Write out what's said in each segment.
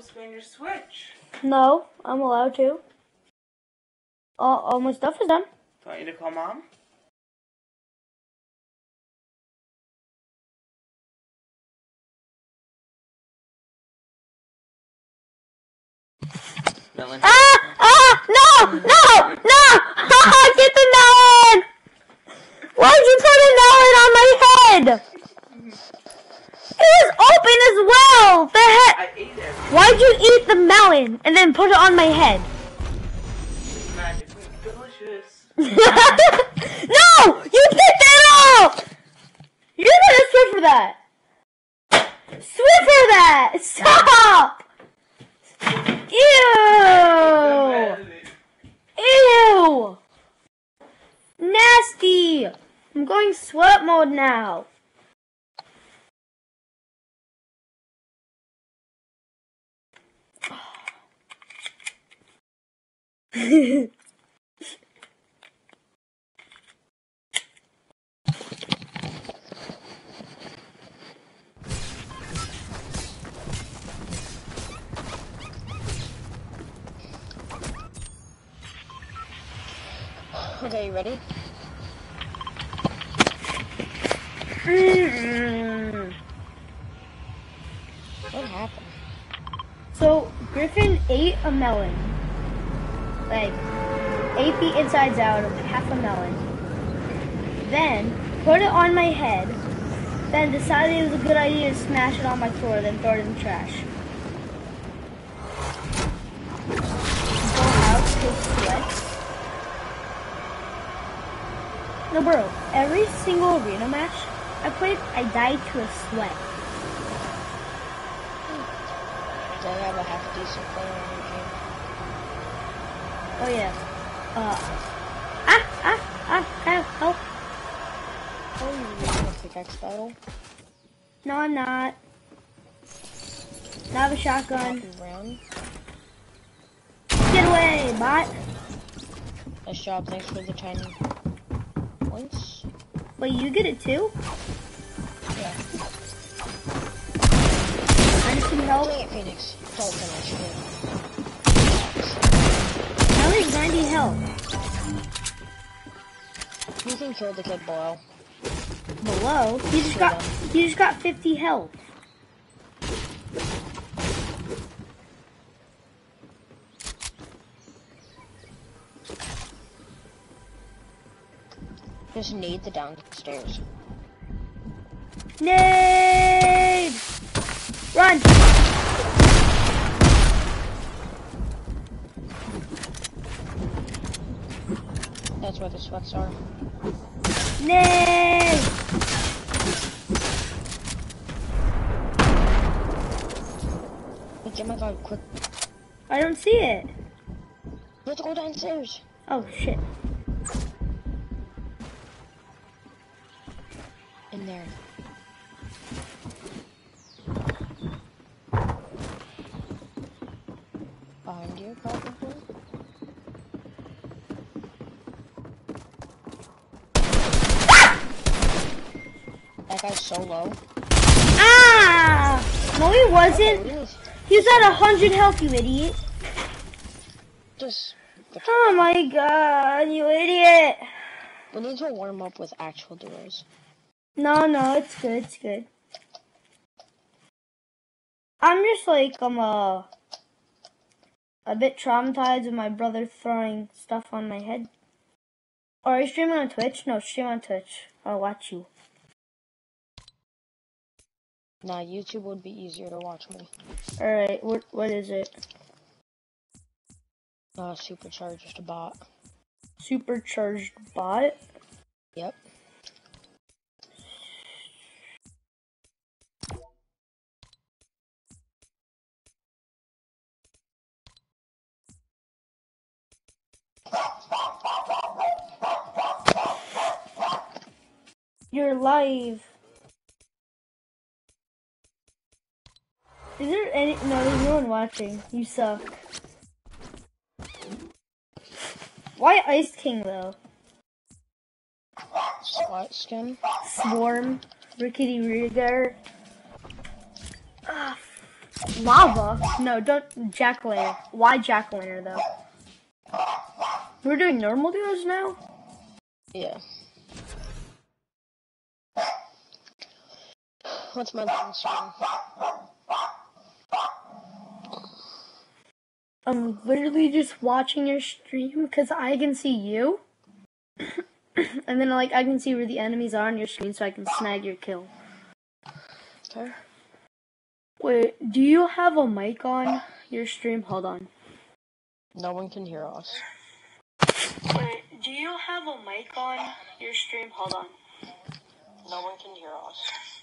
Spin your switch. No, I'm allowed to. All, all my stuff is done. Do I need to call mom? Melon. Ah! Ah! No! No! No! Get the melon! Why'd you put a melon on my head? It was open as well! The heck? I ate it. Why'd you eat the melon and then put it on my head? Magically delicious. no! You picked that up! You're gonna swim for that! Swim for that! Stop! Ew! Ew! Nasty! I'm going sweat mode now. Okay, you ready? Mm. What happened? So Griffin ate a melon, like ate the insides out of half a melon. Then put it on my head. Then decided it was a good idea to smash it on my floor, then throw it in the trash. No, bro. Every single arena match I played, I died to a sweat. I have a half decent player Oh yeah. Uh. Ah ah ah! Help! Help! Oh, you want a pickaxe battle? No, I'm not. I have a shotgun. Get away, bot! Nice job, thanks for the tiny points. Wait, you get it too? Yeah. I need some help. Dang it, Phoenix. Don't finish it. I only have 90 health. You can kill the kid below. Below, he just got he just got 50 health. Just need the downstairs. Nade! Run! That's where the sweats are. Hey, get my god, quick. I don't see it. You have to go downstairs. Oh shit. He wasn't. What is He was at 100 health, you idiot. Just. Oh my god, you idiot. We need to warm up with actual duos. No, no, it's good, it's good. I'm just like, I'm uh, a bit traumatized with my brother throwing stuff on my head. Or are you streaming on Twitch? No, stream on Twitch. I'll watch you. Nah, YouTube would be easier to watch me. Alright, what, what is it? Uh, supercharged bot. Supercharged bot? Yep. You're live. Is there any? No, there's no one watching. You suck. Why Ice King though? Squat skin. Swarm, Rickety Rigger. Ah, Lava? No, don't jack o' Why jack o' though? We're doing normal duos now. Yeah. What's my long stream? I'm literally just watching your stream because I can see you, and then like I can see where the enemies are on your screen, so I can snag your kill. Okay. Wait, do you have a mic on your stream? Hold on. No one can hear us. Wait, do you have a mic on your stream? Hold on. No one can hear us.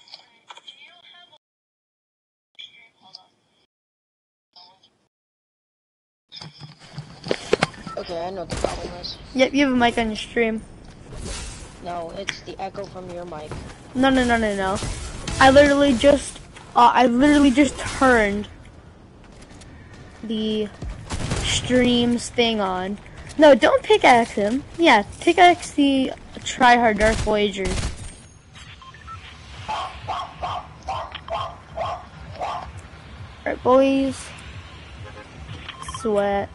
Okay, I know what the problem is. Yep, you have a mic on your stream. No, it's the echo from your mic. No, no, no, no, no. I literally just, uh, I literally just turned the streams thing on. No, don't pickaxe him. Yeah, pickaxe the tryhard Dark Voyager. Alright, boys. Sweat.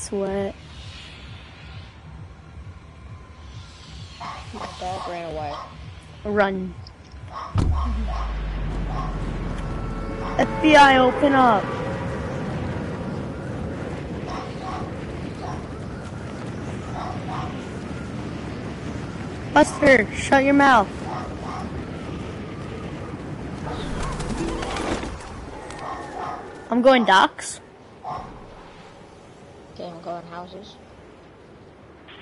Sweat. My dog ran away. Run. FBI, open up. Buster, shut your mouth. I'm going docks. I'm going houses.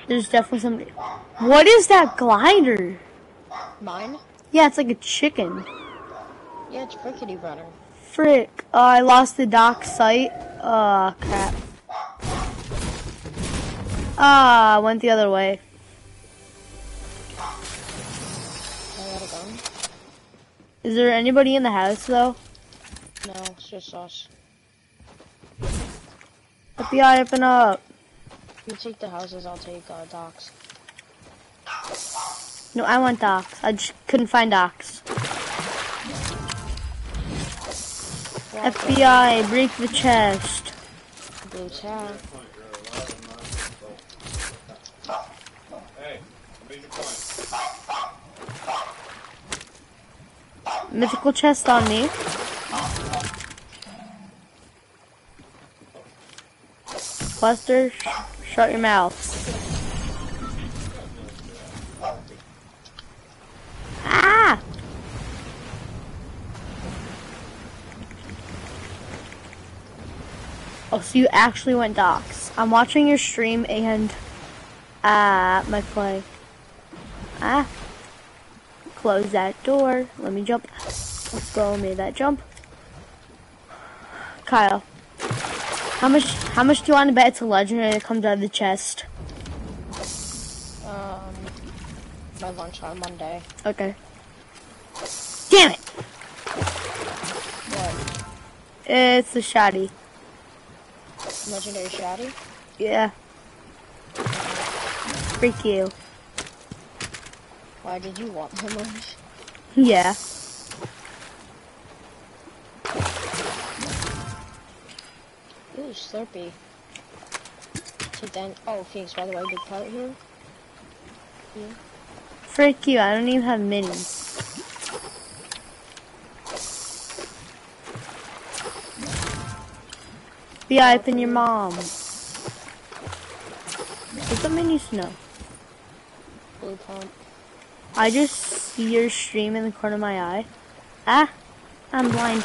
There's definitely somebody. What is that glider? Mine? Yeah, it's like a chicken. Yeah, it's Frickety Runner. Frick. Uh, I lost the dock site. Uh, crap. Ah, went the other way. I got a gun. Is there anybody in the house though? No, it's just us. FBI, open up. You take the houses, I'll take uh, docks. No, I want docks. I just couldn't find docks. FBI, break the chest. Blue. Mythical chest on me. Buster, sh- shut your mouth. Ah! Oh, so you actually went docks. I'm watching your stream and uh my play. Ah. Close that door. Let me jump. Let's go. Made that jump. Kyle. How much how much do you want to bet it's a legendary that comes out of the chest? Um, my lunch on Monday. Okay. Damn it! What? It's a shoddy. Legendary Shaddy? Yeah. Freak you. Why did you want my lunch? Yeah. Slurpee. So then, oh, Phoenix, by the way, big part here. Freak you. I don't even have minis. Be open your mom. What's the minis know? Blue pump. I just see your stream in the corner of my eye. Ah, I'm blind.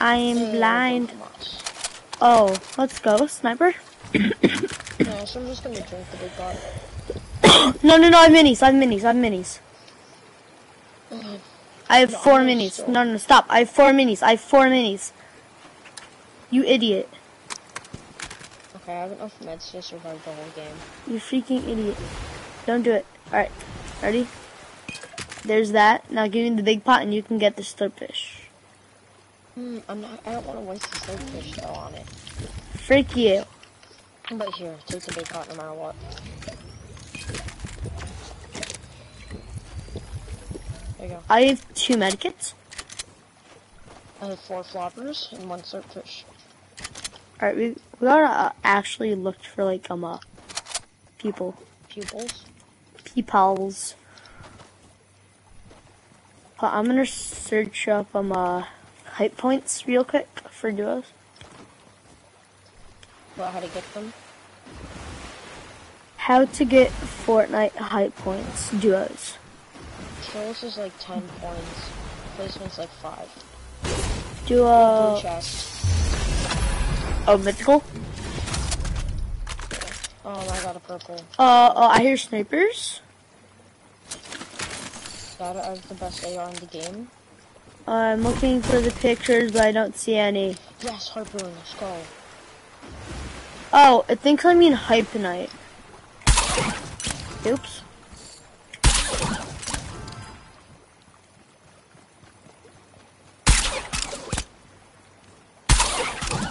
I am Yeah, blind. Oh, let's go, sniper. No, so I'm just gonna drink the big pot. No, no, no, I have minis. I have minis. I have minis. Mm-hmm. I have No, four I'm minis. No, no, stop. I have four minis. I have four minis. You idiot. Okay, I have enough meds to survive the whole game. You freaking idiot. Don't do it. Alright. Ready? There's that. Now give me the big pot and you can get the slurpfish. Hmm, I'm not, I don't want to waste the slurpfish though on it. Freak you. But here, take the big pot no matter what. There you go. I have two medkits. I have four floppers and one slurpfish. Alright, we, we gotta uh, actually look for like, um, uh, people. Pupils. Peoples. Uh, I'm gonna search up, um, uh, hype points real quick for duos. Well, how to get them? How to get Fortnite hype points duos. Kills is like 10 points. Placement's like 5. Duo, chest. oh, mythical. Oh, I got a purple. Uh, oh, I hear snipers. Got it. I have the best AR in the game. I'm looking for the pictures, but I don't see any. Yes, harpoon. Let's go. Oh, I think I mean hype night. Oops.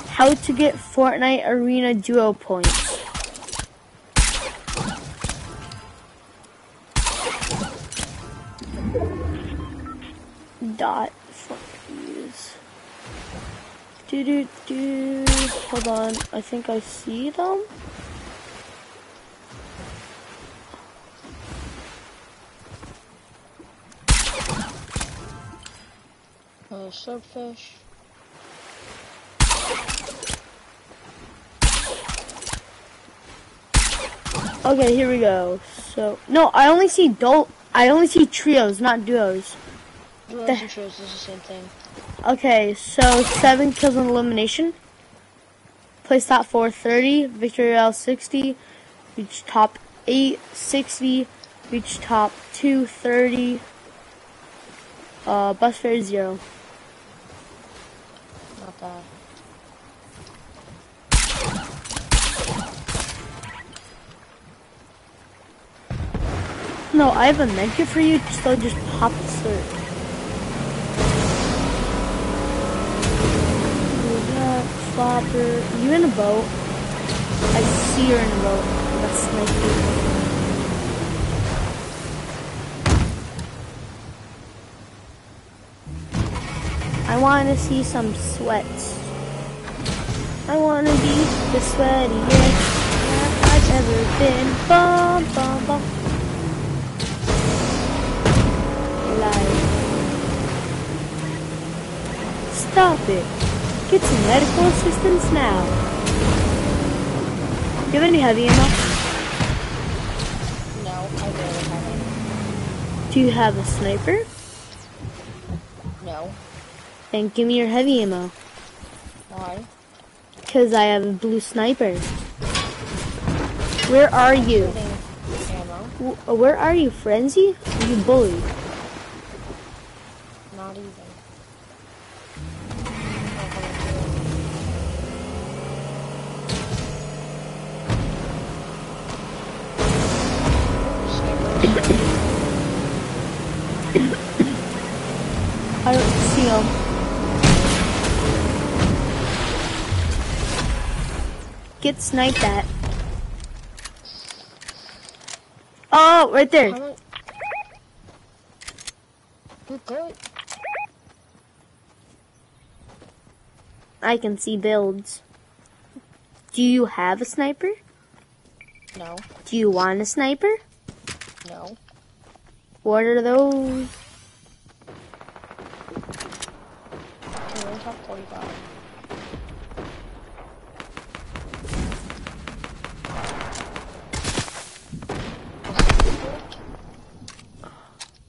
How to get Fortnite Arena Duo points. Dot use. Do do do. Hold on. I think I see them. Uh, slurpfish. Okay, here we go. So no, I only see dol. I only see trios, not duos. The- trios is the same thing. Okay, so seven kills on elimination. Place top four thirty, victory royale sixty, reach top eight sixty, reach top two thirty. Uh, bus fare zero. Not bad. No, I have a menu for you, so just pop the search. Flopper, you in a boat? I see you're in a boat. That's nice. I want to see some sweats. I want to be the sweatiest I've ever been. Bum, bum, bum. Stop it. Get some medical assistance now. Do you have any heavy ammo? No, I barely have Do you have a sniper? No. Then give me your heavy ammo. Why? Because I have a blue sniper. Where are you? Ammo? Where are you, Frenzy? You bully. Not even. Get sniped at. Oh, right there. How many- You're good. I can see builds. Do you have a sniper? No, Do you want a sniper? no. What are those? Okay, we're in top 45.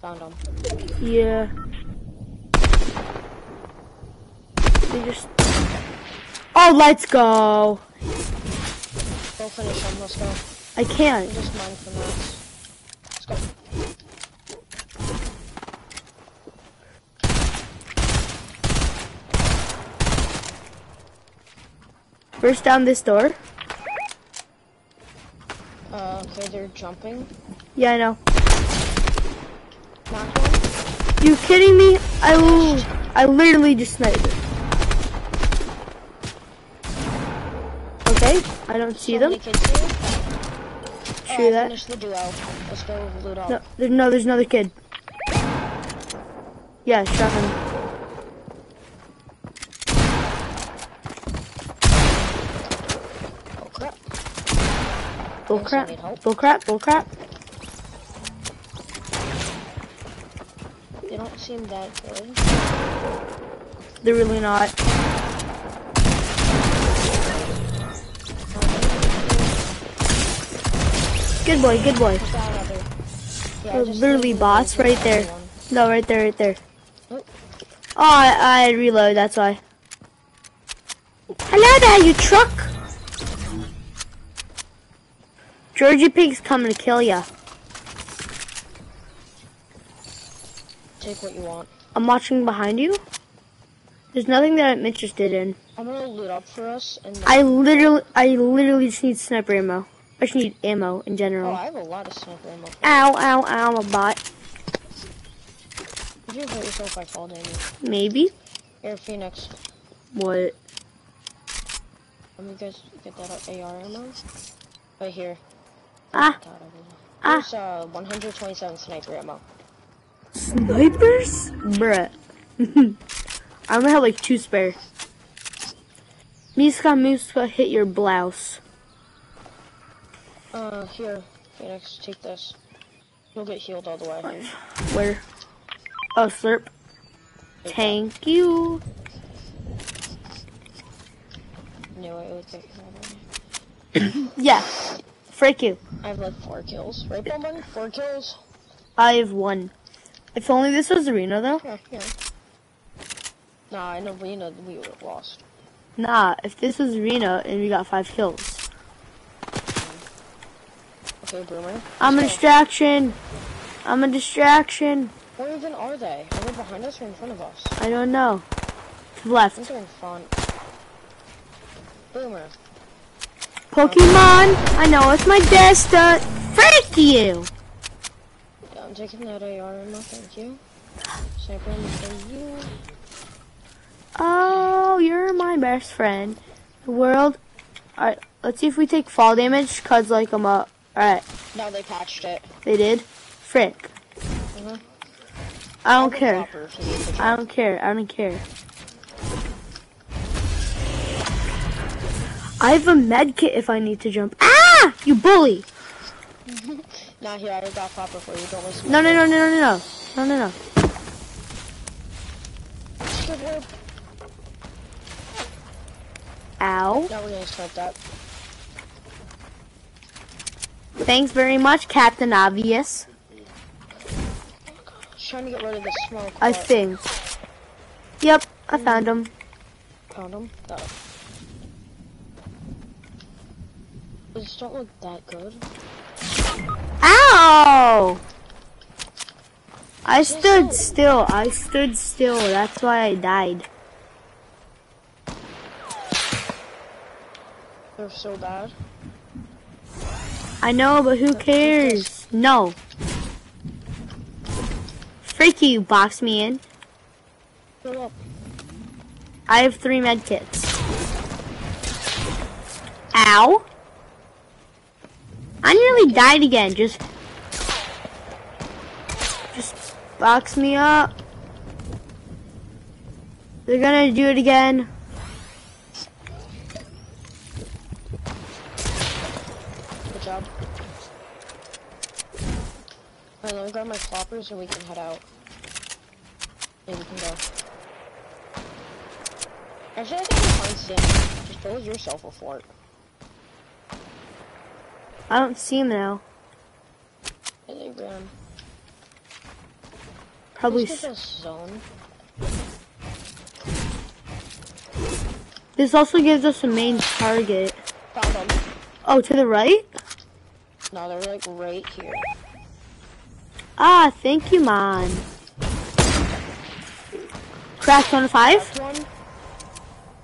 Found him. Yeah. They just. Oh, let's go. Go finish him, let's go. I can't. Just mine for. Let's go. First down this door. Uh, okay, they're jumping. Yeah, I know. You kidding me? I will, I literally just sniped it. Okay, I don't see them. See that. No, there's, no, there's another kid. Yeah, shot him. Bull crap. Bull crap. Bull crap. Bull crap. Seem that good. They're really not. Good boy. Good boy. Put down another. Yeah, They're literally bots right there. No, right there. Right there. Oh. Oh, I, I reload. That's why. Hello there, you truck. Georgie Pig's coming to kill ya. Take what you want. I'm watching behind you. There's nothing that I'm interested in. I'm gonna loot up for us and. I literally, I literally just need sniper ammo. I just need ammo in oh, general. I have a lot of sniper ammo. Ow, ow, ow, I'm a bot. Did you hurt yourself by fall damage? Maybe. Air Phoenix. What? Let me guys get that AR ammo. Right here. Ah, God, I don't know. ah. There's uh 127 sniper ammo. Snipers? Bruh. I only have like two spare. Miska Muska hit your blouse. Uh, here, Phoenix, take this. You'll get healed all the way. Where? Oh, slurp. Thank you. No, it would get healed. Yeah. Freak you. I have like four kills. Right, Bowman? Four kills? I have one. If only this was arena though. Yeah, yeah. Nah, I know we would have lost. Nah, if this was arena and we got five kills. Okay, Boomer. I'm a distraction. I'm a distraction. Where even are they? Are they behind us or in front of us? I don't know. To the left. think they're in front. Boomer. Pokemon, I know it's my destiny. Freak you. I'm taking that AR ammo, thank you. For you. Oh, you're my best friend. The world. Alright, let's see if we take fall damage, cause like I'm up. Alright, No, they patched it. they did. Frick. Mhm. I I'll don't go care. copper if you need the I don't care. I don't care. I have a med kit if I need to jump. Ah! You bully! Not here, I got copper for you. Don't listen. No, no, no, no, no, no, no, no, no. Ow! Now we're gonna start that. Thanks very much, Captain Obvious. Just trying to get rid of the smoke. I but- think. Yep, I found him. Found him. Oh. It. These don't look that good. Ow! I stood still. I stood still. That's why I died. They're so bad. I know, but who cares? No. Freaky, you box me in. I have three med kits. Ow. I nearly died again. Just, just box me up. They're gonna do it again. Good job. Alright, let me grab my floppers and we can head out. Yeah, we can go. Actually, I think we're fine staying. Just build yourself a fort. I don't see him now. Yeah, they ran. Probably. This zone. This also gives us a main target. Found them. Oh, to the right? No, they're like right here. Ah, thank you, man. Cracked on five?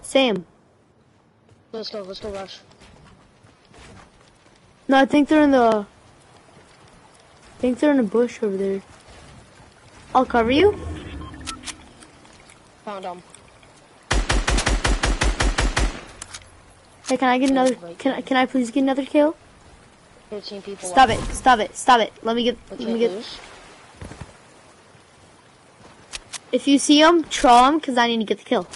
Same. Let's go, let's go rush. No, I think they're in the. I think they're in a bush over there. I'll cover you. Found them. Hey, can I get another? Can I? Can I please get another kill? 13 people Stop it! Stop it! Stop it! Let me get. Let me get. lose. If you see them, troll them, cause I need to get the kill.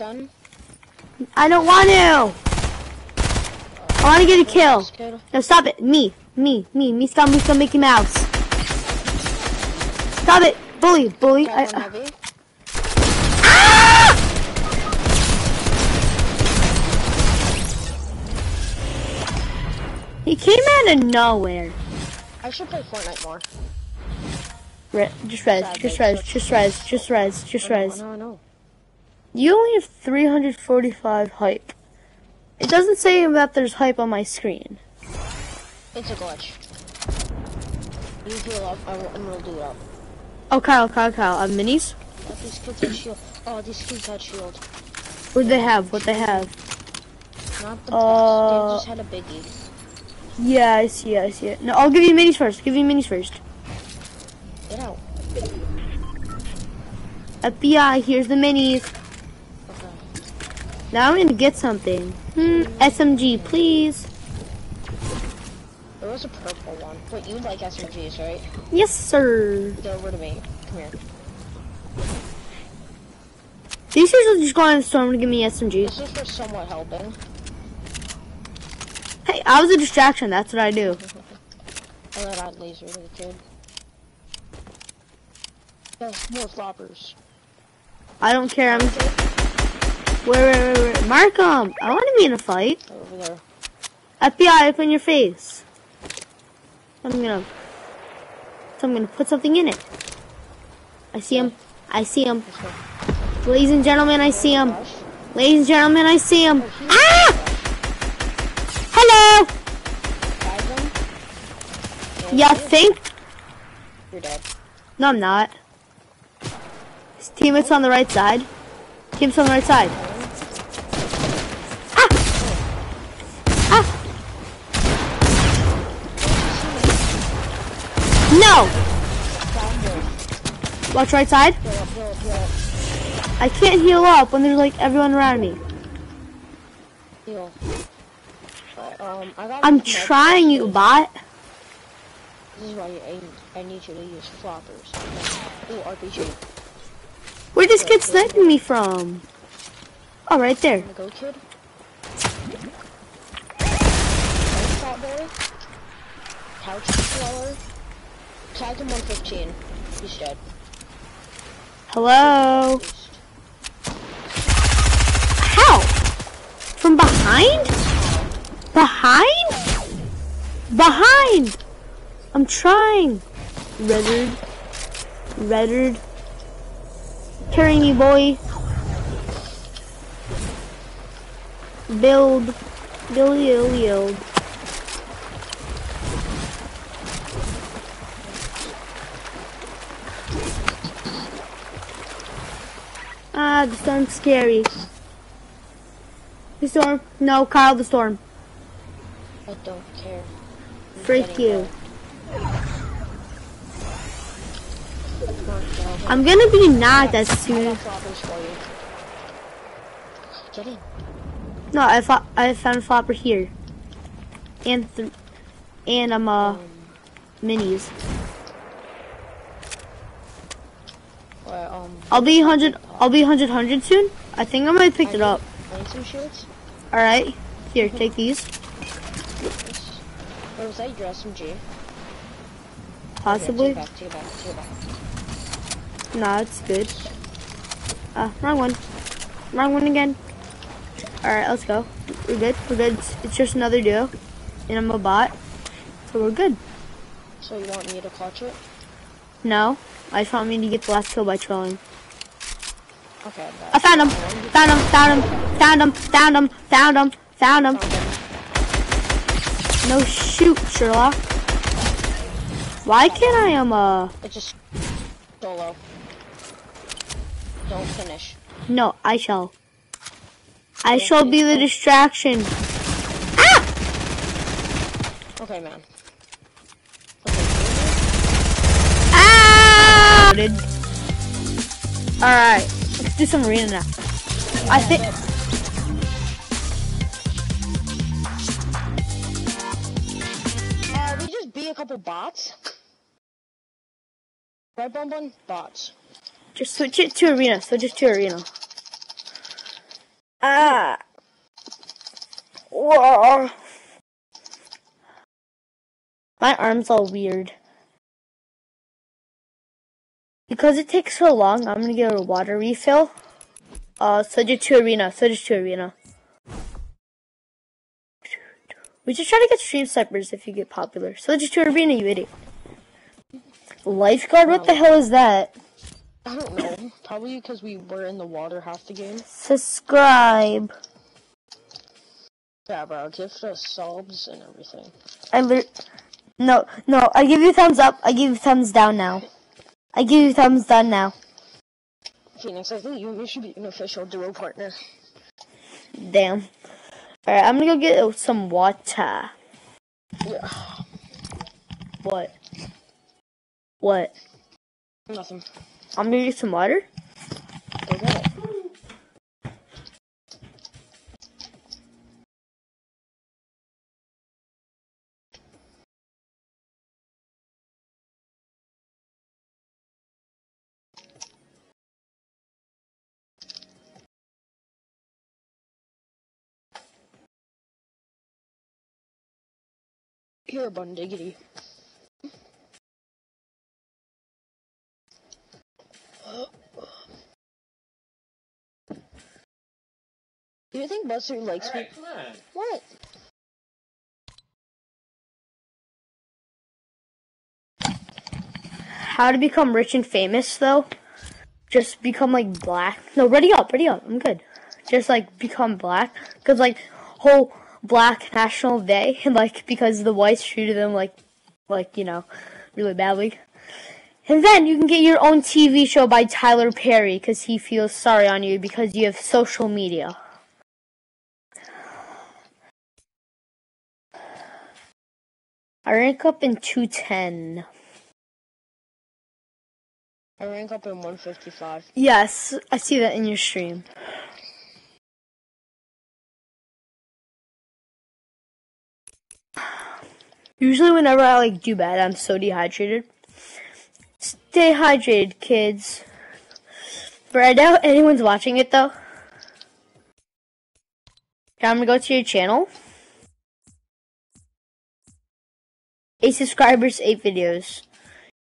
Again. I don't want to. I want to get a kill. No, stop it. Me. Me. Me. Me. Stop. Me. Stop Mickey Mouse. Stop it. Bully. Bully. I, uh, ah! He came out of nowhere. I should play Fortnite more. Re- just res. Just res. Just res. Just res. Just res. Know, I know. You only have 345 hype. It doesn't say that there's hype on my screen. It's a glitch. You heal up, I will, and we'll do it up. Oh, Kyle, Kyle, Kyle. Uh, minis? Oh, these kids had shield. Oh, these kids had shield. What they have? What they have? Not the Uh, best. They just had a biggie. Yeah, I see it, I see it. No, I'll give you minis first. Give you minis first. Get out. FBI, here's the minis. Now I'm gonna get something. Hmm, SMG, please. There was a purple one. Wait, you like SMGs, right? Yes, sir. Get over to me. Come here. These usually just go on the storm to give me SMGs. This is for somewhat helping. Hey, I was a distraction. That's what I do. I let out laser to the kid. Yes, more floppers. I don't care. I'm. Where, where, where, where? Markham, I want to be in a fight. Over there. FBI, up in your face. I'm gonna. So I'm gonna put something in it. I see him. I see him. Ladies and gentlemen, I see him. Ladies and gentlemen, I see him. Ah! Hello! Guide them. Ya you- think? You're dead. No, I'm not. His teammates on the right side. Teammates on the right side. Ah! Ah! Watch right side. I can't heal up when there's like everyone around me. I'm trying, you bot. This is why I, need you to use floppers. Ooh, RPG. Where'd this kid sniping me from? Oh, right there. Go, kid? Couch. Tag him 115. He's dead. Hello? How? From behind? Behind? Behind! I'm trying. Reddered. Reddered. Carry me, boy. Build. Build, build, build. Ah, the storm's scary. The storm. No, Kyle, the storm. I don't care. I'm Freak you. dead. Come on, get out. I'm gonna be knocked as soon. got floppers for. Get in. No, I fo- I found a flopper here, and th- and I'm uh minis. Alright, um, I'll be hundred. I'll be hundred hundred soon. I think I might pick it up. I need some shields. All right, here, take these. What was that? Your SMG? Possibly. Okay, take it back, take it back, take it back. Nah, it's good. Uh, wrong one. Wrong one again. All right, let's go. We're good. We're good. It's, it's just another duo, and I'm a bot, so we're good. So you want me to clutch it? No, I just want me to get the last kill by trolling. Okay, I found him. Found him. Found him. Found him. Found him. Found him. Found him. No shoot, Sherlock. Why can't I um uh It's just solo. Don't finish. no, I shall. I shall be the distraction. Ah! Okay, man. Alright, let's do some arena now. I think Uh, we just be a couple bots. Red bum bun bots. Just switch it to arena. Switch it to arena. Ah. Whoa. My arm's all weird. Because it takes so long, I'm gonna get a water refill. Uh, it to arena. Switch it to arena. We should try to get stream snipers if you get popular. It to arena, you idiot. Lifeguard? What the hell is that? I don't know. Probably because we were in the water half the game. Subscribe. Yeah, bro. Give us subs and everything. I lit. No, no. I give you thumbs up. I give you thumbs down now. I give you thumbs down now. Phoenix, I think you, you should be an official duo partner. Damn. All right, I'm gonna go get some water. Yeah. What? What? Nothing. I'm gonna get some water. Go Here, bun diggity. Do you think Buster likes me? Come on. What? How to become rich and famous though? Just become like black. No, ready up, ready up. I'm good. Just like become black, cause like whole Black National Day, like because the whites treated them like, like you know, really badly. And then you can get your own TV show by Tyler Perry because he feels sorry on you because you have social media. I rank up in 210. I rank up in 155. Yes, I see that in your stream. Usually whenever I like do bad, I'm so dehydrated. Stay hydrated, kids. But I doubt anyone's watching it though. I'm gonna go to your channel. Eight subscribers, eight videos.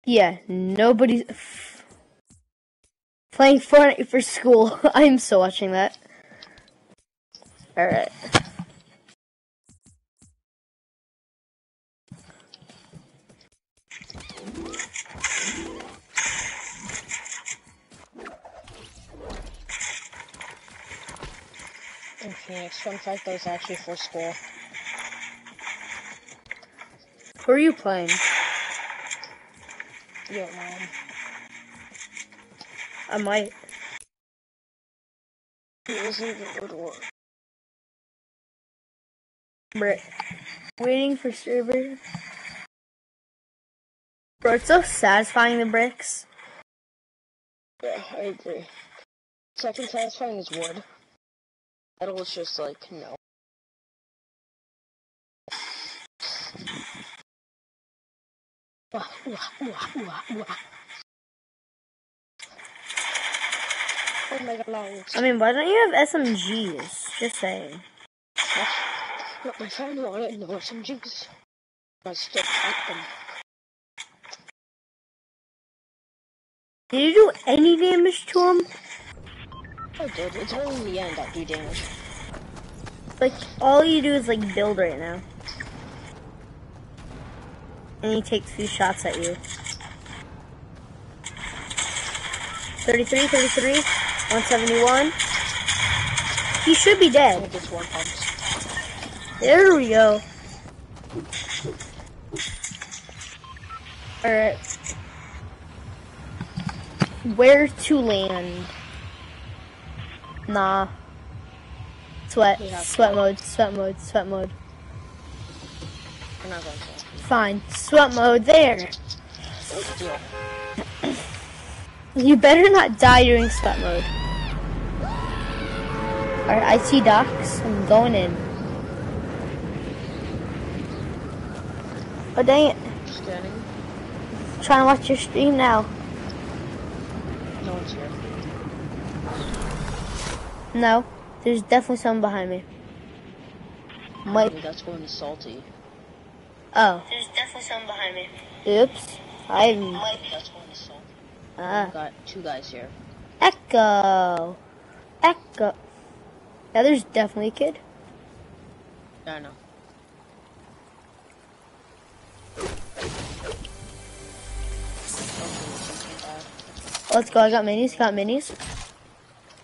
Yeah, nobody's playing Fortnite for school. I'm still watching that. Alright. Fact, that was actually for school. Who are you playing? Yo, mom. I might. It wasn't even good work. Bro, waiting for server. Bro, it's so satisfying the bricks. Yeah, I agree. Second satisfying is wood. Metal is just like, no. Oh my god. I mean, why don't you have SMGs? Just saying. But my friend wanted no SMGs. I still got them. Did you do any damage to him? I did. It's only the end I do damage. Like, all you do is, like, build right now. And he takes a few shots at you. 33, 33, 171. He should be dead. just one pumps. There we go. Alright. Where to land? Nah. Sweat. Sweat mode. Sweat mode. Sweat mode. I'm not going to. Fine. Sweat mode there. You better not die during sweat mode. Alright, I see docks. I'm going in. Oh dang it. Trying to watch your stream now. No one's here. No, there's definitely someone behind me. Might. That's going to salty. Oh, There's definitely someone behind me. oops. I'm. Maybe that's going to salty. Ah. Got two guys here. Echo. Echo. Yeah, there's definitely a kid. I know. Let's go. I got minis. Got minis.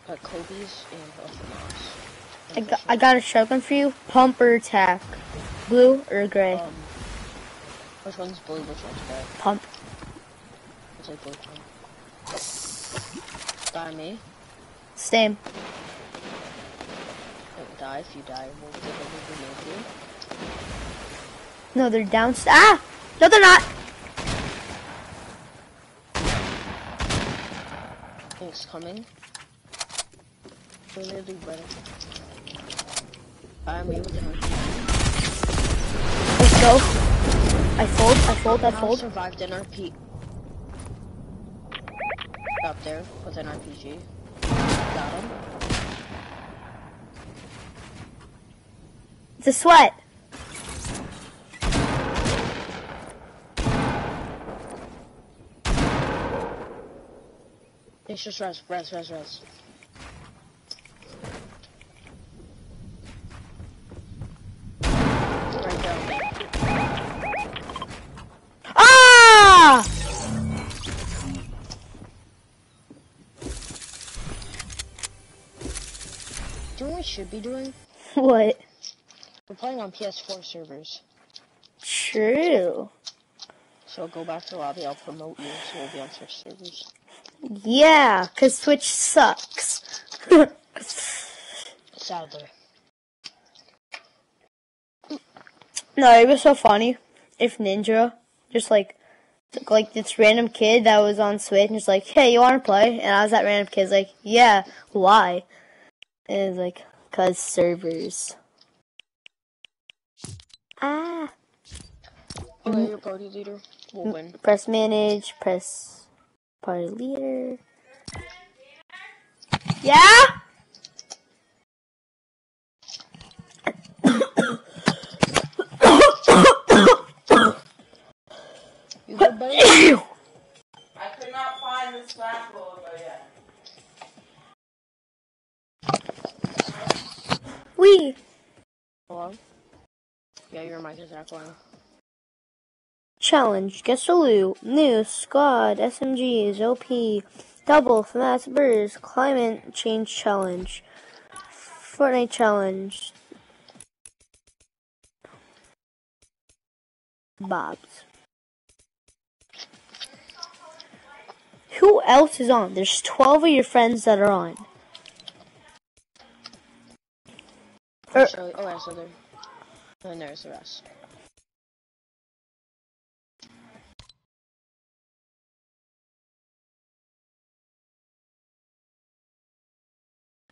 Got Kobe's and of I got, I got a shotgun for you. Pump or attack. Blue or gray? Um, which one's blue? Which one's gray? Pump. I'll take blue one. Die me. Same. Don't die. If you die, we'll take over the. No, they're down. Ah! No, they're not. It's coming. Literally running. Die me with an RPG. Let's go. I fold. I fold. I I fold. survived an RP. Up there with an RPG. Got him. It's a sweat. It's just res, res, res, res. Should be doing? What? We're playing on PS4 servers. True. So go back to lobby, I'll promote you, so we'll be on Switch servers. Yeah, cause Switch sucks. Sadly. no, it was so funny if Ninja just like took like this random kid that was on Switch and just like, hey, you want to play? And I was that random kid's like, yeah, why? And it's like, cause servers. Ah. Okay, your party leader We'll win. Press manage. Press party leader. Yeah. You good, buddy? I could not find the slack logo yet. We. Hello? Yeah, your mic is echoing. Challenge, Guess the Loot, New, Squad, SMGs, OP, Double, FMAS, Burst, Climate Change Challenge, Fortnite Challenge, Bob's. Who else is on? There's 12 of your friends that are on. Uh, so, oh, yeah, so there. And there's the rest.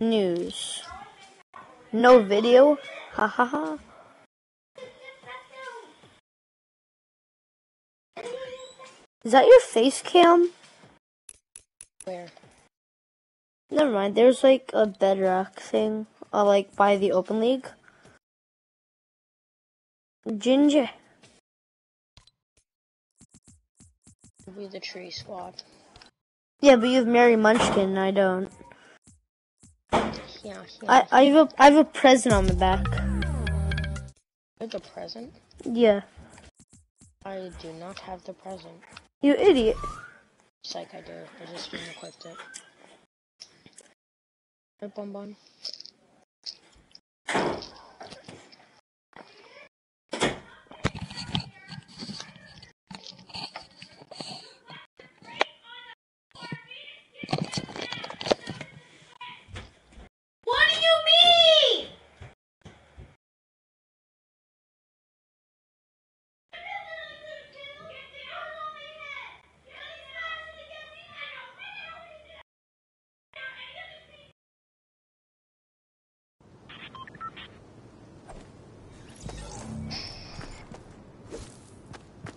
News. No video? Ha ha ha. Is that your face cam? Where? Never mind. There's like a bedrock thing, uh, like by the open league. Ginger. Be the tree squad. Yeah, but you have Mary Munchkin, I don't. Yeah, yeah. I I have a I have a present on the back. With the present? Yeah. I do not have the present. You idiot. Psych, I do. I just equipped it. Right, Bun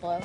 Hello?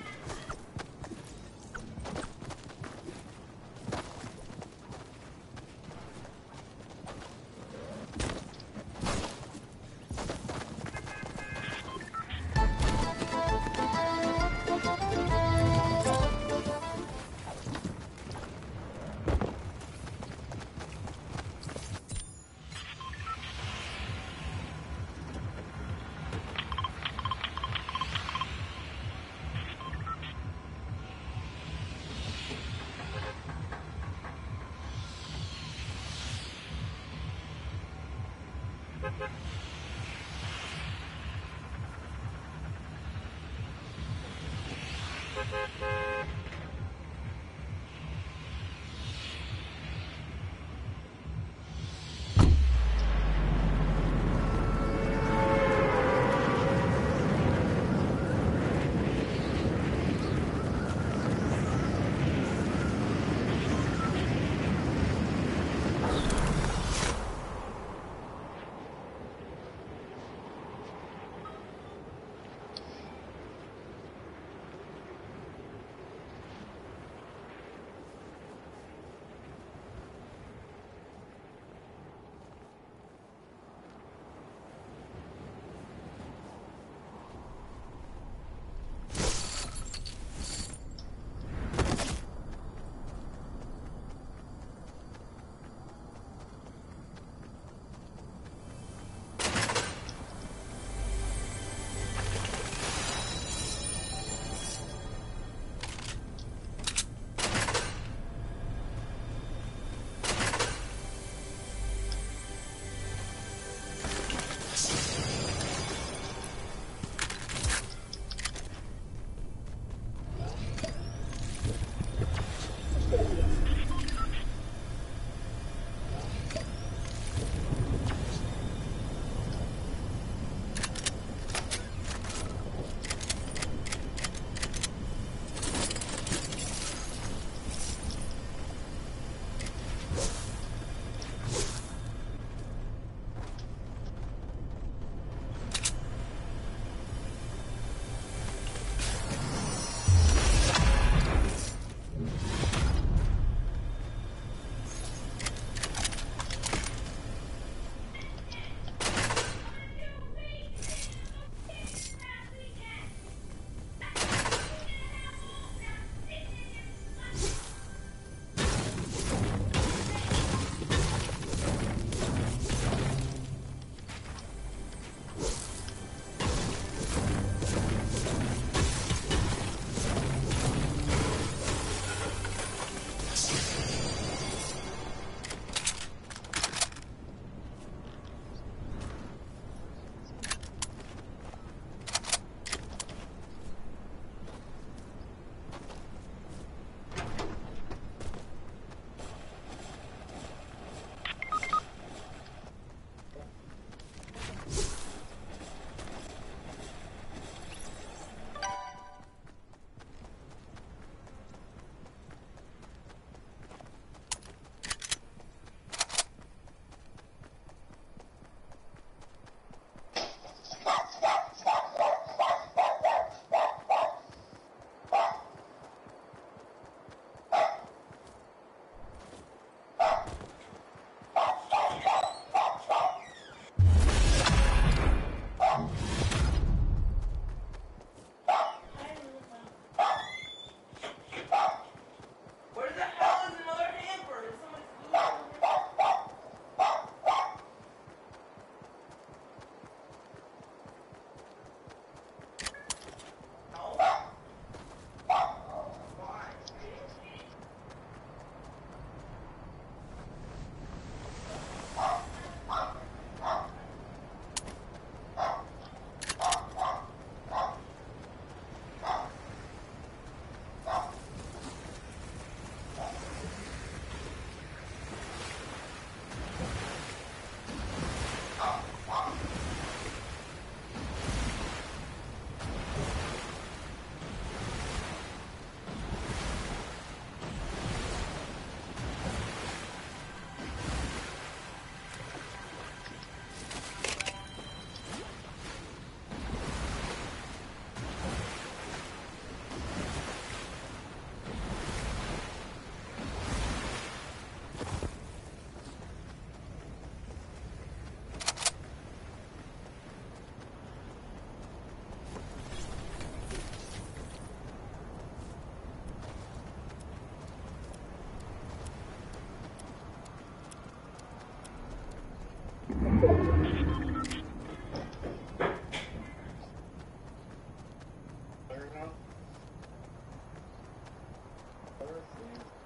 Yeah.